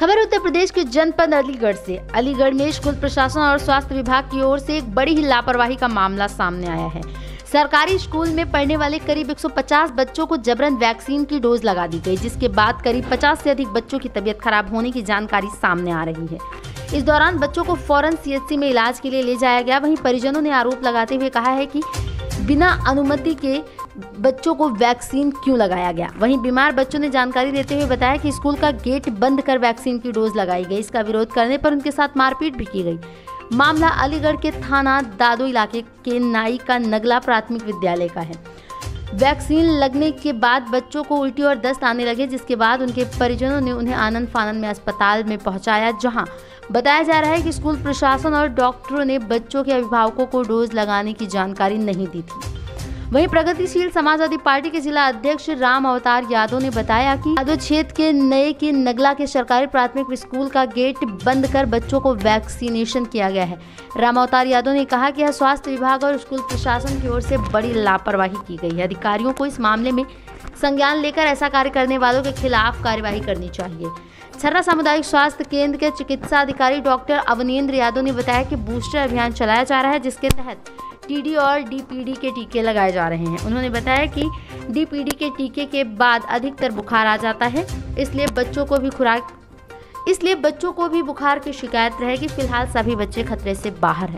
खबर उत्तर प्रदेश के जनपद अलीगढ़ से। अलीगढ़ में स्कूल प्रशासन और स्वास्थ्य विभाग की ओर से एक बड़ी ही लापरवाही का मामला सामने आया है। सरकारी स्कूल में पढ़ने वाले करीब 150 बच्चों को जबरन वैक्सीन की डोज लगा दी गई, जिसके बाद करीब 50 से अधिक बच्चों की तबीयत खराब होने की जानकारी सामने आ रही है। इस दौरान बच्चों को फ़ौरन सीएचसी में इलाज के लिए ले जाया गया। वहीं परिजनों ने आरोप लगाते हुए कहा है कि बिना अनुमति के बच्चों को वैक्सीन क्यों लगाया गया? वहीं बीमार बच्चों ने जानकारी देते हुए बताया कि स्कूल का गेट बंद कर वैक्सीन की डोज लगाई गई। इसका विरोध करने पर उनके साथ मारपीट भी की गई। मामला अलीगढ़ के थाना दादो इलाके के नाई का नगला प्राथमिक विद्यालय का है। वैक्सीन लगने के बाद बच्चों को उल्टी और दस्त आने लगे, जिसके बाद उनके परिजनों ने उन्हें आनंद फानंद में अस्पताल में पहुँचाया, जहाँ बताया जा रहा है कि स्कूल प्रशासन और डॉक्टरों ने बच्चों के अभिभावकों को डोज लगाने की जानकारी नहीं दी थी। वहीं प्रगतिशील समाजवादी पार्टी के जिला अध्यक्ष राम अवतार यादव ने बताया कि यादव क्षेत्र के नए के नगला के सरकारी प्राथमिक स्कूल का गेट बंद कर बच्चों को वैक्सीनेशन किया गया है। राम अवतार यादव ने कहा कि यह स्वास्थ्य विभाग और स्कूल प्रशासन की ओर से बड़ी लापरवाही की गई है। अधिकारियों को इस मामले में संज्ञान लेकर ऐसा कार्य करने वालों के खिलाफ कार्यवाही करनी चाहिए। छर्रा सामुदायिक स्वास्थ्य केंद्र के चिकित्सा अधिकारी डॉक्टर अवनेन्द्र यादव ने बताया कि बूस्टर अभियान चलाया जा रहा है, जिसके तहत टीडी और डीपीडी के टीके लगाए जा रहे हैं। उन्होंने बताया कि डीपीडी के टीके के बाद अधिकतर बुखार आ जाता है, इसलिए बच्चों को भी खुराक, इसलिए बच्चों को भी बुखार की शिकायत रहेगी फ़िलहाल सभी बच्चे खतरे से बाहर हैं।